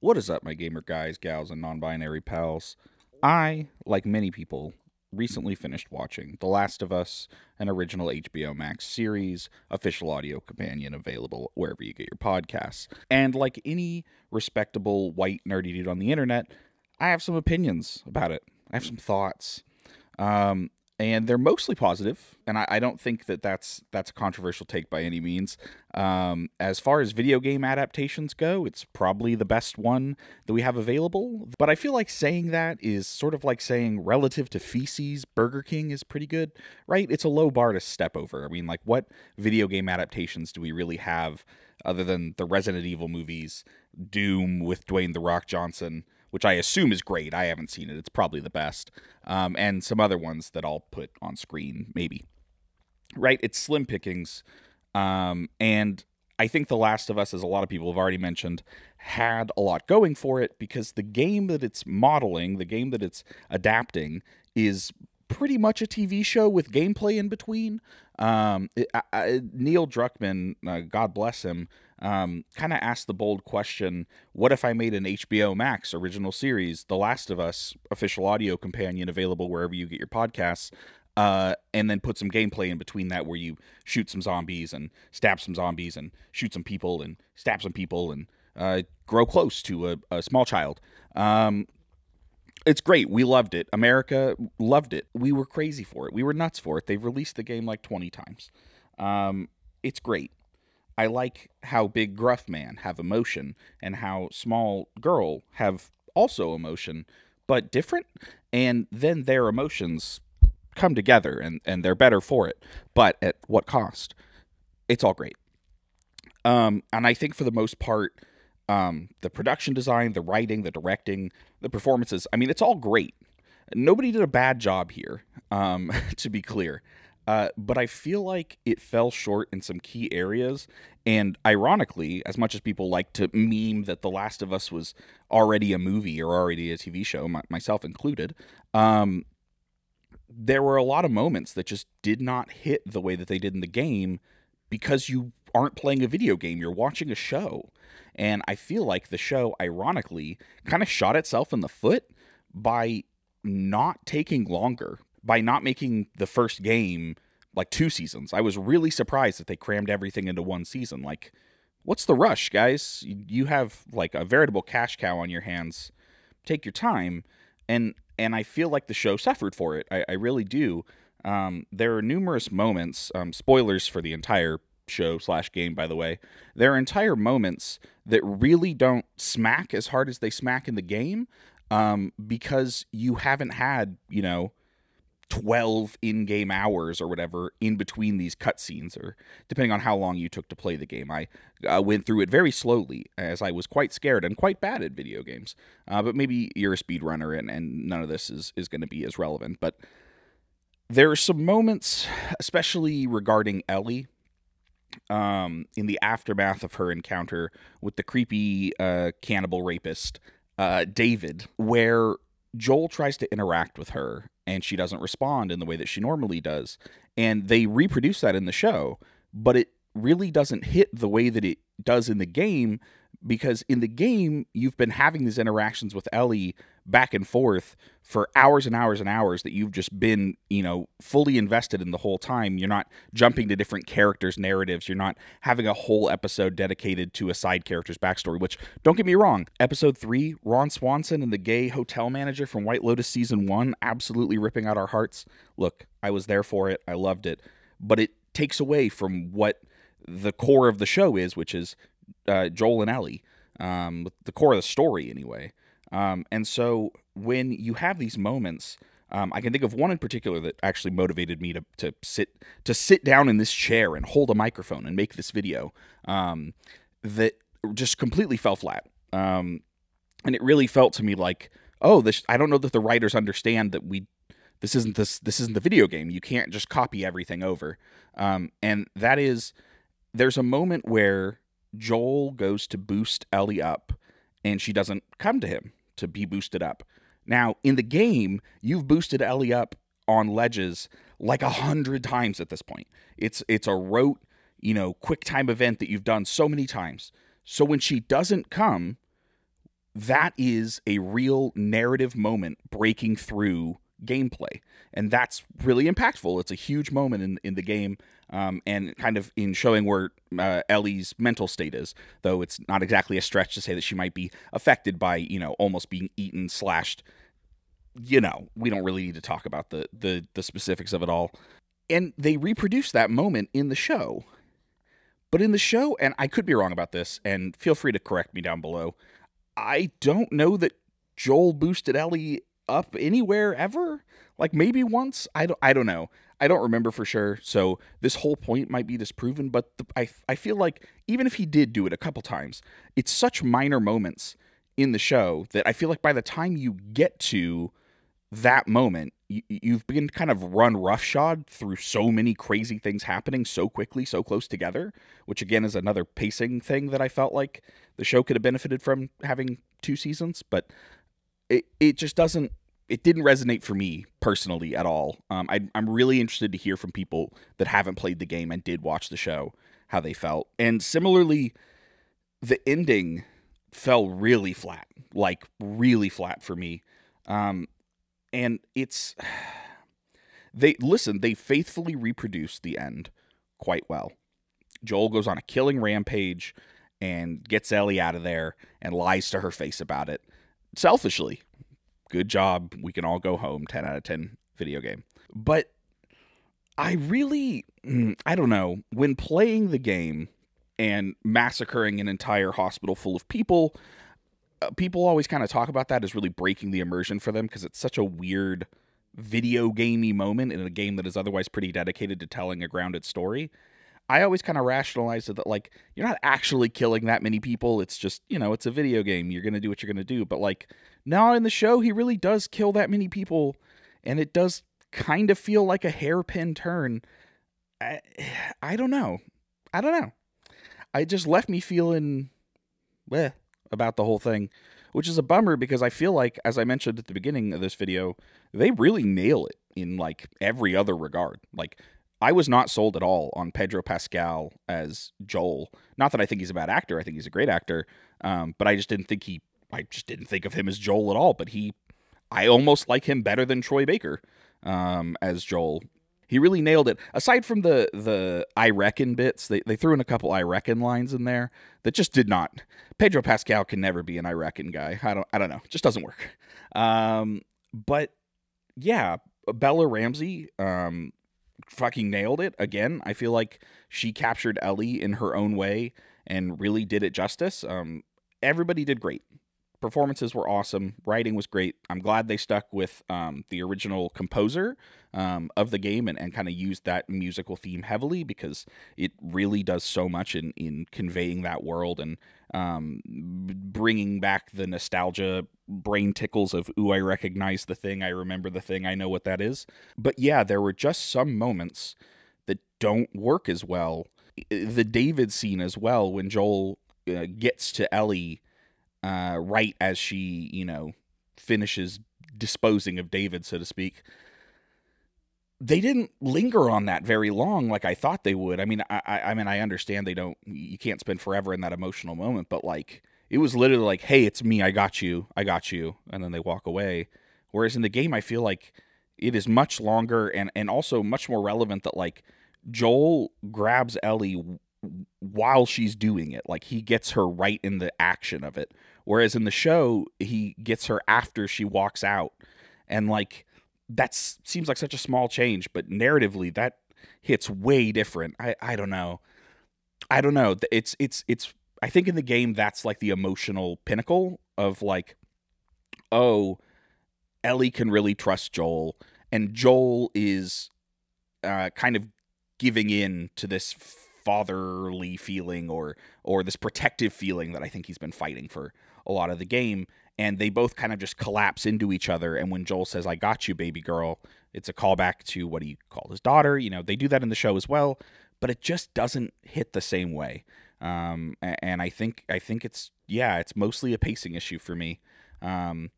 What is up, my gamer guys, gals, and non binary pals? I, like many people, recently finished watching The Last of Us, an original HBO Max series, official audio companion available wherever you get your podcasts. And like any respectable white nerdy dude on the internet, I have some opinions about it. I have some thoughts. Um, and they're mostly positive, and I, I, don't think that that's that's a controversial take by any means. Um, as far as video game adaptations go, it's probably the best one that we have available. But I feel like saying that is sort of like saying relative to feces, Burger King is pretty good, right? It's a low bar to step over. I mean, like, what video game adaptations do we really have other than the Resident Evil movies, Doom with Dwayne the Rock Johnson? Which I assume is great. I haven't seen it. It's probably the best. Um, and some other ones that I'll put on screen, maybe. Right? It's slim pickings. Um, and I think The Last of Us, as a lot of people have already mentioned, had a lot going for it because the game that it's modeling, the game that it's adapting, is pretty much a TV show with gameplay in between. Um, it, I, Neil Druckmann, uh, God bless him, um, kind of asked the bold question what if I made an HBO Max original series, The Last of Us official audio companion available wherever you get your podcasts? Uh, and then put some gameplay in between that where you shoot some zombies and stab some zombies and shoot some people and stab some people and uh, grow close to a, a small child. Um, it's great. We loved it. America loved it. We were crazy for it. We were nuts for it. They've released the game like 20 times. Um, it's great. I like how big gruff man have emotion and how small girl have also emotion, but different. And then their emotions come together and, and they're better for it. But at what cost? It's all great. Um, and I think for the most part, um, the production design, the writing, the directing, the performances, I mean, it's all great. Nobody did a bad job here, um, to be clear. Uh, but I feel like it fell short in some key areas. And ironically, as much as people like to meme that The Last of Us was already a movie or already a TV show, my, myself included, um, there were a lot of moments that just did not hit the way that they did in the game because you aren't playing a video game, you're watching a show. And I feel like the show, ironically, kind of shot itself in the foot by not taking longer by not making the first game like two seasons. I was really surprised that they crammed everything into one season. Like, what's the rush, guys? You have like a veritable cash cow on your hands. Take your time, and and I feel like the show suffered for it. I, I really do. Um, there are numerous moments. Um, spoilers for the entire show slash game, by the way. There are entire moments that really don't smack as hard as they smack in the game, um, because you haven't had you know 12 in-game hours or whatever in between these cutscenes or depending on how long you took to play the game. I uh, went through it very slowly as i was quite scared and quite bad at video games. Uh, but maybe you're a speedrunner and, and none of this is, is going to be as relevant. But there are some moments especially regarding ellie um, in the aftermath of her encounter with the creepy uh, cannibal rapist uh, david where Joel tries to interact with her and she doesn't respond in the way that she normally does. And they reproduce that in the show, but it really doesn't hit the way that it does in the game because in the game you've been having these interactions with Ellie back and forth for hours and hours and hours that you've just been, you know, fully invested in the whole time. You're not jumping to different characters' narratives. You're not having a whole episode dedicated to a side character's backstory, which don't get me wrong, episode 3, Ron Swanson and the gay hotel manager from White Lotus season 1 absolutely ripping out our hearts. Look, I was there for it. I loved it. But it takes away from what the core of the show is, which is uh, Joel and Ellie, um, the core of the story anyway. Um, and so when you have these moments, um, I can think of one in particular that actually motivated me to, to sit to sit down in this chair and hold a microphone and make this video. Um, that just completely fell flat, um, and it really felt to me like, oh, this. I don't know that the writers understand that we. This isn't this. This isn't the video game. You can't just copy everything over. Um, and that is, there's a moment where Joel goes to boost Ellie up and she doesn't come to him to be boosted up. Now, in the game, you've boosted Ellie up on ledges like a hundred times at this point. It's it's a rote, you know, quick time event that you've done so many times. So when she doesn't come, that is a real narrative moment breaking through gameplay. And that's really impactful. It's a huge moment in, in the game um, and kind of in showing where uh, Ellie's mental state is, though it's not exactly a stretch to say that she might be affected by, you know, almost being eaten, slashed. You know, we don't really need to talk about the, the, the specifics of it all. And they reproduce that moment in the show. But in the show, and I could be wrong about this, and feel free to correct me down below, I don't know that Joel boosted Ellie up anywhere ever. Like maybe once. I don't. I don't know. I don't remember for sure. So this whole point might be disproven. But the, I I feel like even if he did do it a couple times, it's such minor moments in the show that I feel like by the time you get to that moment, you, you've been kind of run roughshod through so many crazy things happening so quickly, so close together, which again is another pacing thing that I felt like the show could have benefited from having two seasons, but it, it just doesn't it didn't resonate for me personally at all. Um, I, I'm really interested to hear from people that haven't played the game and did watch the show how they felt. And similarly, the ending fell really flat, like really flat for me. Um, and it's they listen. They faithfully reproduced the end quite well. Joel goes on a killing rampage and gets Ellie out of there and lies to her face about it selfishly good job. We can all go home. 10 out of 10 video game. But I really, mm, I don't know, when playing the game and massacring an entire hospital full of people, uh, people always kind of talk about that as really breaking the immersion for them because it's such a weird video gamey moment in a game that is otherwise pretty dedicated to telling a grounded story. I always kind of rationalized it that like you're not actually killing that many people. It's just you know it's a video game. You're gonna do what you're gonna do. But like now in the show, he really does kill that many people, and it does kind of feel like a hairpin turn. I, I don't know. I don't know. I just left me feeling, bleh, about the whole thing, which is a bummer because I feel like, as I mentioned at the beginning of this video, they really nail it in like every other regard. Like I was not sold at all on Pedro Pascal as Joel. Not that I think he's a bad actor. I think he's a great actor. Um, but I just didn't think he. I just didn't think of him as Joel at all. But he, I almost like him better than Troy Baker um, as Joel. He really nailed it. Aside from the the I reckon bits, they, they threw in a couple I reckon lines in there that just did not. Pedro Pascal can never be an I reckon guy. I don't I don't know. It just doesn't work. Um, but yeah, Bella Ramsey, um, fucking nailed it again. I feel like she captured Ellie in her own way and really did it justice. Um, everybody did great. Performances were awesome. Writing was great. I'm glad they stuck with um, the original composer um, of the game and, and kind of used that musical theme heavily because it really does so much in, in conveying that world and um, bringing back the nostalgia brain tickles of ooh i recognize the thing i remember the thing i know what that is. But yeah there were just some moments that don't work as well. The david scene as well when joel uh, gets to ellie uh, right as she you know finishes disposing of david so to speak they didn't linger on that very long like I thought they would. I mean, I, I mean, I understand they don't. You can't spend forever in that emotional moment, but like it was literally like, "Hey, it's me. I got you. I got you," and then they walk away. Whereas in the game, I feel like it is much longer and and also much more relevant that like Joel grabs Ellie while she's doing it. Like he gets her right in the action of it. Whereas in the show, he gets her after she walks out, and like that seems like such a small change, but narratively that hits way different. I I don't know. I don't know. It's it's it's I think in the game that's like the emotional pinnacle of like oh Ellie can really trust Joel and Joel is uh, kind of giving in to this fatherly feeling or or this protective feeling that I think he's been fighting for a lot of the game and they both kind of just collapse into each other. And when Joel says, I got you, baby girl, it's a callback to what he called his daughter. You know, they do that in the show as well, but it just doesn't hit the same way. Um, and I think, I think it's, yeah, it's mostly a pacing issue for me. Um,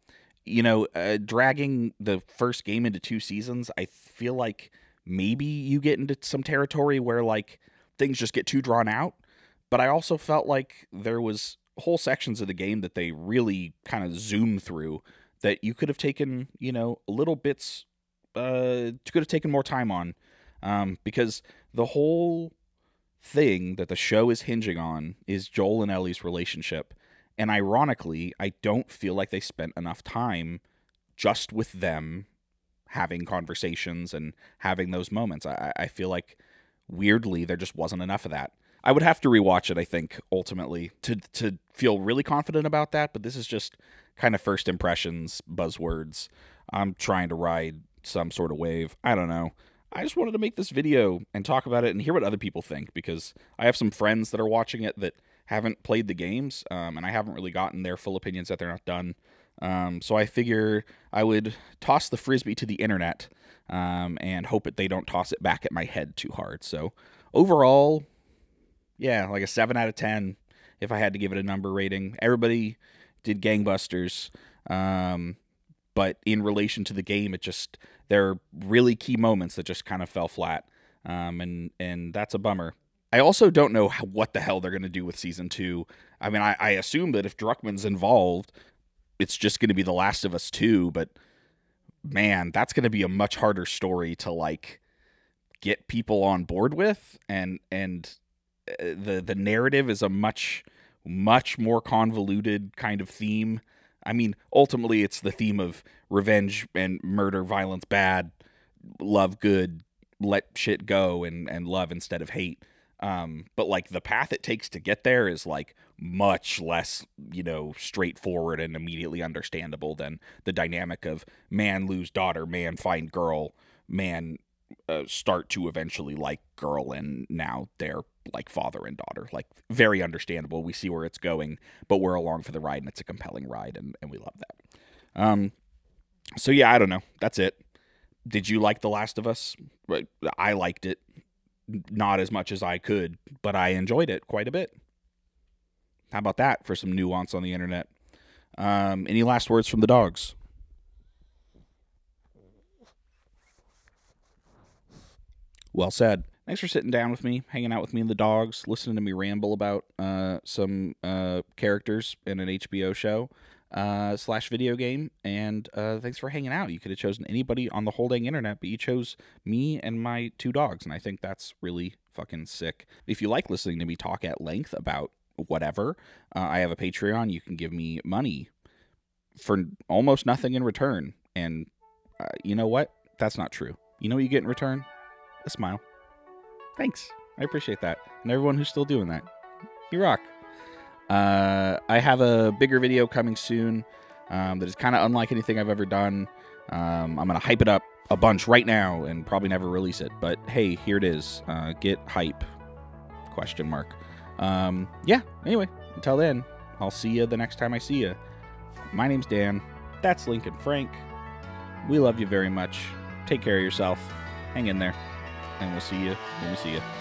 you know, uh, dragging the first game into two seasons, I feel like maybe you get into some territory where like things just get too drawn out. But I also felt like there was whole sections of the game that they really kind of zoom through that you could have taken, you know, little bits, uh, could have taken more time on, um, because the whole thing that the show is hinging on is Joel and Ellie's relationship, and ironically, I don't feel like they spent enough time just with them having conversations and having those moments. I, I feel like weirdly there just wasn't enough of that. I would have to rewatch it, I think, ultimately, to to feel really confident about that. But this is just kind of first impressions, buzzwords. I'm trying to ride some sort of wave. I don't know. I just wanted to make this video and talk about it and hear what other people think because I have some friends that are watching it that haven't played the games, um, and I haven't really gotten their full opinions that they're not done. Um, so I figure I would toss the frisbee to the internet um, and hope that they don't toss it back at my head too hard. So overall, yeah, like a seven out of ten if I had to give it a number rating. Everybody did gangbusters, um, but in relation to the game, it just there are really key moments that just kind of fell flat, um, and and that's a bummer. I also don't know what the hell they're going to do with season two. I mean, I, I assume that if Druckmann's involved, it's just going to be The Last of Us 2, but man, that's going to be a much harder story to like get people on board with and and the the narrative is a much much more convoluted kind of theme. I mean, ultimately it's the theme of revenge and murder, violence bad, love good, let shit go and and love instead of hate. Um, but like the path it takes to get there is like much less, you know, straightforward and immediately understandable than the dynamic of man lose daughter, man find girl, man uh, start to eventually like girl, and now they're like father and daughter. Like very understandable. We see where it's going, but we're along for the ride, and it's a compelling ride, and, and we love that. Um, so yeah, I don't know. That's it. Did you like The Last of Us? I liked it not as much as I could, but I enjoyed it quite a bit. How about that for some nuance on the internet? Um, any last words from the dogs? Well said. Thanks for sitting down with me, hanging out with me and the dogs, listening to me ramble about uh, some uh, characters in an HBO show uh, slash video game. And uh, thanks for hanging out. You could have chosen anybody on the whole dang internet, but you chose me and my two dogs. And I think that's really fucking sick. If you like listening to me talk at length about whatever, uh, I have a Patreon. You can give me money for almost nothing in return. And uh, you know what? That's not true. You know what you get in return? A smile. Thanks. I appreciate that. And everyone who's still doing that, you rock. Uh, I have a bigger video coming soon um, that is kind of unlike anything I've ever done. Um, I'm gonna hype it up a bunch right now and probably never release it. But hey, here it is. Uh, get hype? Question mark. Um, yeah. Anyway, until then, I'll see you the next time I see you. My name's Dan. That's Lincoln Frank. We love you very much. Take care of yourself. Hang in there. And we'll see you when we see you.